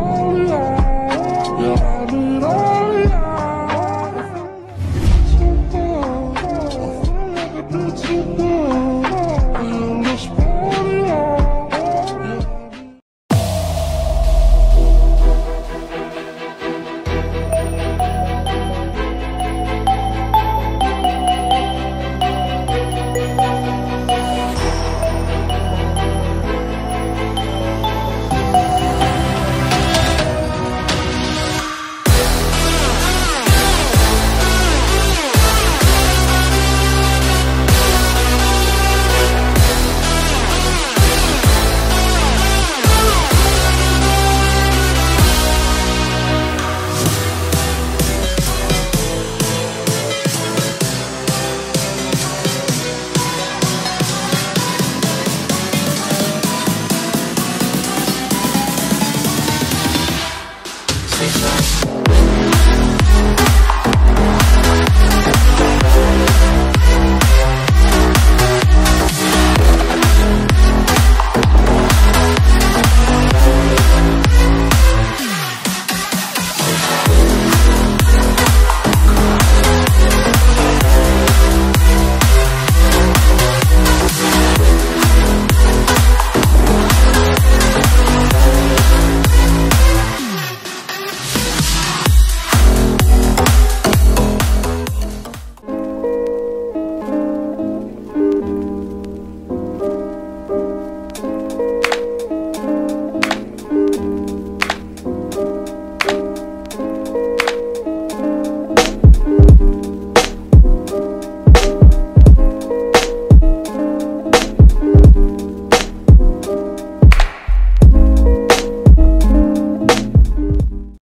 Oh, you.